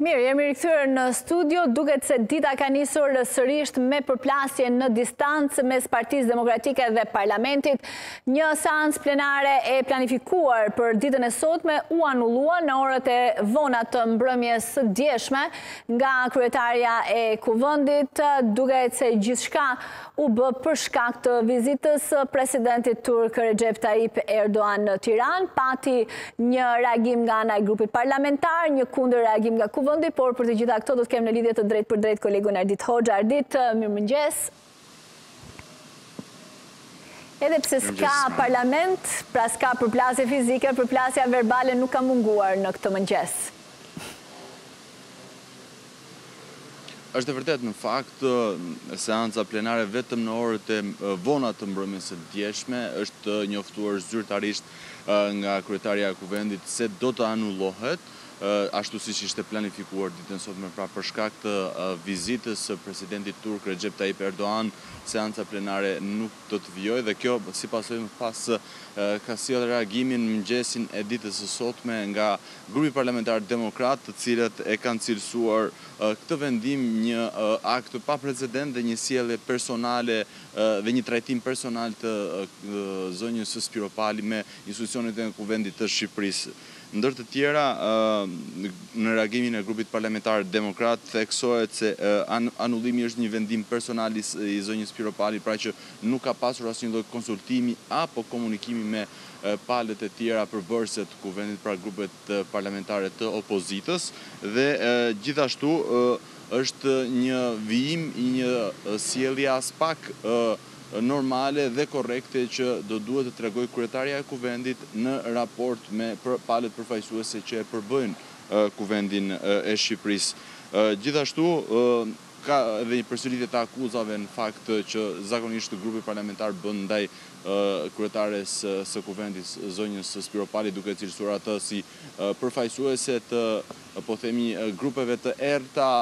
Mirë, jemi rikthyer në studio, duket se dita ka nisur sërisht me përplasje në distancë mes Partisë Demokratike dhe parlamentit. Një seancë plenare e planifikuar për ditën e sotme u anullua në orët e vona të mbrëmjes së djeshme nga kryetarja e Kuvendit, duket se gjithçka u bë për shkak të vizitës së presidentit turk Recep Tayyip Erdogan në Tiranë, pati një reagim nga ana e grupit parlamentar, një kundër reagim nga Kuvendi, por për të gjitha këto do të kem në lidhje të drejtpërdrejtë kolegun Ardit Hoxha. Ardit, mirëmëngjes. Edhe pse s'ka parlament, pra s'ka përplasje fizike, përplasja verbale nuk ka munguar në këtë mëngjes. Është e vërtetë, në fakt, seanca plenare vetëm në orët e vona të mbrëmjes së djeshme është njoftuar zyrtarisht nga kryetarja e Kuvendit se do të anullohet, ashtu siç ishte planifikuar ditën e sotme, pra për shkak të vizitës së presidentit turk Rexhep Tajip Erdogan, seanca plenare nuk do të vijojë dhe kjo si pasojë më pas ka sjellë reagimin mëngjesin e ditës së sotme nga grupi parlamentar demokrat të cilët e kanë cilësuar këtë vendim një akt pa precedent dhe një sjellje personale dhe një trajtim personal të zonjës Spiropali me institucionin e Kuvendit të Shqipërisë. Ndër të tjera, në reagimin e grupit parlamentar demokrat theksohet se anullimi është një vendim personal i zonjës Spiropali, pra që nuk ka pasur asnjë lloj konsultimi apo komunikimi me palët e tjera përbërëse të Kuvendit, pra grupet parlamentare të opozitës dhe gjithashtu është një vijim i një sjellje aspak normale dhe korrekte që do duhet të tregojë kryetarja e Kuvendit në raport me palët përfaqësuese që e përbëjnë Kuvendin e Shqipërisë. Gjithashtu, ka edhe një përsëritje të akuzave në fakt që zakonisht grupi parlamentar bën ndaj kryetares së Kuvendit, zonjës Spiropali, duke e cilësuar atë si përfaqësuese të, po themi, grupeve të errëta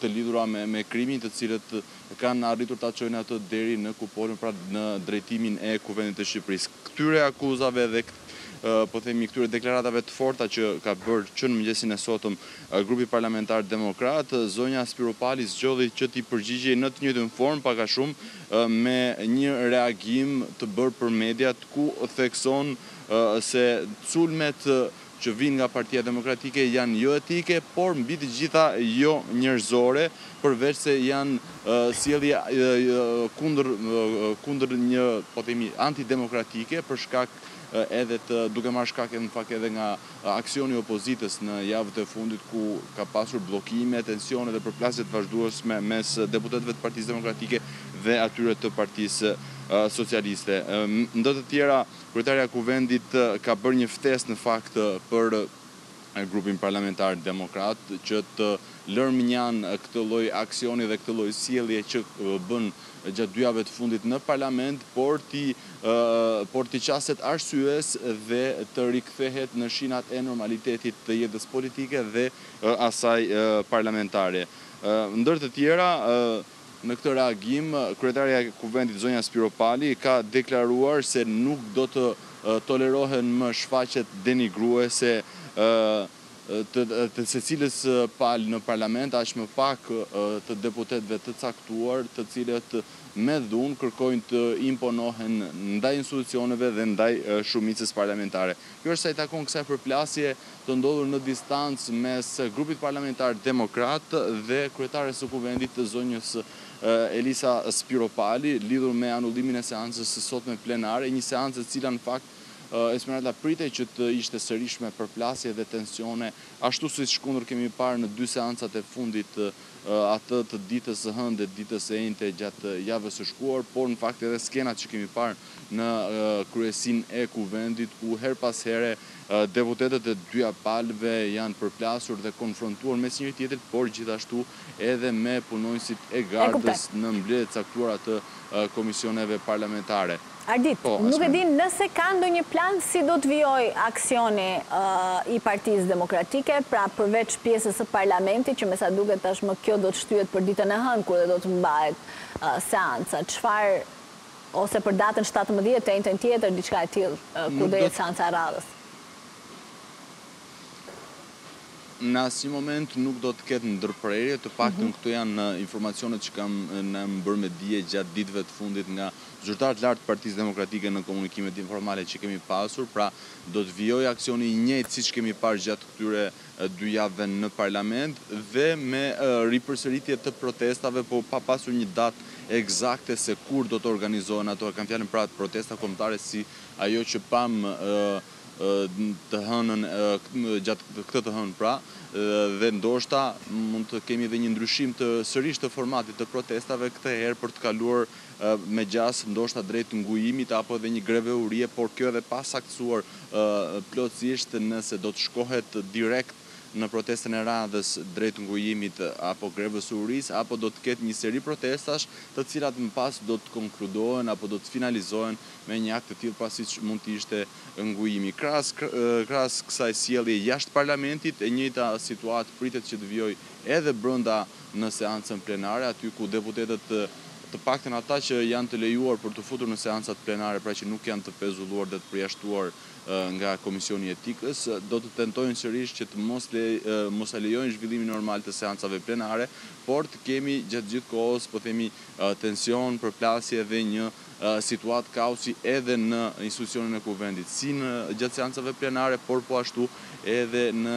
të lidhura me krimin, të cilët kanë arritur ta çojnë atë deri në kupolën, pra në drejtimin e Kuvendit të Shqipërisë. Këtyre akuzave dhe po themi këtyre deklaratave të forta që ka bërë që në mëngjesin e sotëm grupi parlamentar demokrat, zonja Spiropali zgjodhi që t'i përgjigjej në të njëjtën formë pak a shumë me një reagim të bërë për mediat ku thekson se sulmet që vijnë nga Partia Demokratike janë jo etike, por mbi të gjitha jo njerëzore, përveçse janë sjellje kundër një po antidemokratike për shkak edhe të duke marrë shkak edhe në fakt edhe nga aksioni i opozitës në javët e fundit ku ka pasur bllokime, tensione dhe përplasje të vazhdueshme mes deputetëve të Partisë Demokratike dhe atyre të Partisë Socialiste. Ndër të tjera, Kryetarja e Kuvendit ka bërë një ftesë në fakt për grupin parlamentar demokrat që të lërë mënjanë këtë lloj aksioni dhe këtë lloj sjellje që bën gjatë dy javëve të fundit në parlament, por t'i por t'i qaset arsyes dhe të rikthehet në shinat e normalitetit të jetës politike dhe asaj parlamentare. Ndër të tjera, Në këtë reagim, kryetarja e Kuvendit, zonja Spiropali, ka deklaruar se nuk do të tolerohen më shfaqjet denigruese të secilës palë në Parlament, aq më pak të deputetëve të caktuar, të cilët me dhunë kërkojnë të imponohen ndaj institucioneve dhe ndaj shumicës parlamentare. Kjo është sa i takon kësaj përplasje të ndodhur në distancë mes grupit parlamentar demokrat dhe kryetares së Kuvendit, zonjës Elisa Spiropali, lidhur me anullimin e seancës së sotme plenare, një seancë e cila në fakt Esmeralda pritej që të ishte sërish me përplasje dhe tensione, ashtu siçkundër kemi parë në dy seancat e fundit atë të ditës së hënë dhe ditës së enjte gjatë javës së shkuar, por në fakt edhe skenat që kemi parë në kryesinë e Kuvendit, ku herë pas here deputetët e dyja palëve janë përplasur dhe konfrontuar mes njëri-tjetrit, por gjithashtu edhe me punonjësit e Gardës në mbledhjet e caktuara të komisioneve parlamentare. Ardit, nuk e di nëse ka ndonjë plan si do të vijojë aksioni i Partisë Demokratike, pra përveç pjesës së parlamentit, që me sa duket tashmë kjo do të shtyhet për ditën e hënë kur dhe do të mbahet seanca. Çfarë Ose për datën shtatëmbëdhjetë të enjten tjetër, diçka e tillë, kur do jetë seanca e radhës. Në asnjë moment nuk do të ketë ndërprerje, të paktën këto janë informacionet që na kanë bërë me dije gjatë ditëve të fundit nga zyrtarë të lartë të Partisë Demokratike në komunikimet informale që kemi pasur, pra do të vijojë aksioni i njëjtë siç kemi parë gjatë këtyre dy javëve në parlament dhe me ripërsëritje të protestave po pa pasur një datë ekzakte se kur do të organizohen ato e kam fjalën pra protesta kombëtare si ajo që pamë të hënën gjatë këtë të hënë pra dhe ndoshta mund të kemi edhe një ndryshim të sërish të formatit të protestave këtë herë për të kaluar me gjasë ndoshta drejt ngujimit apo edhe një greve urie, por kjo edhe pa saktësuar plotësisht nëse do të shkohet direkt në protestën e radhës drejt ngujimit apo grevës së urisë apo do të ketë një seri protestash të cilat më pas do të konkludohen apo do të finalizohen me një akt të tillë pra siç mund të ishte ngujimi. Krahas krahas kësaj sjellje jashtë parlamentit e njëjta situatë pritet që të vijojë edhe brenda në seancën plenare, aty ku deputetët, të paktën ata që janë të lejuar për t'u futur në seancat plenare, pra që nuk janë të pezulluar dhe të përjashtuar nga Komisioni i Etikës, do të tentojnë sërish që të mos mos lejojnë zhvillimin normal të seancave plenare, por të kemi gjatë gjithë kohës, po themi, tension, përplasje dhe një situatë kaosi edhe në institucionin e Kuvendit, si në gjatë seancave plenare, por po ashtu edhe në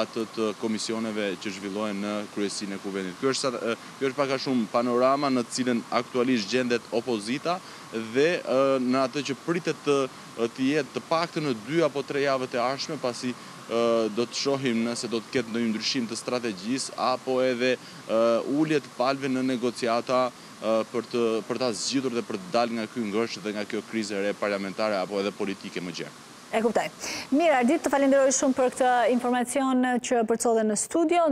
atë të komisioneve që zhvillohen në kryesinë e Kuvendit. Kjo është kjo është pak a shumë panorama në të cilën aktualisht gjendet opozita dhe në atë që pritet të të jetë të paktën në dy apo tre javët e ardhshme, pasi do të shohim nëse do të ketë ndonjë ndryshim të strategjisë apo edhe ulje të palëve në negociata për të për ta zgjidhur dhe për të dalë nga ky ngërç dhe nga kjo krizë e re parlamentare apo edhe politike më gjerë. E kuptoj. Mirë, Ardit, të falenderoj shumë për këtë informacion që përcolle në studio.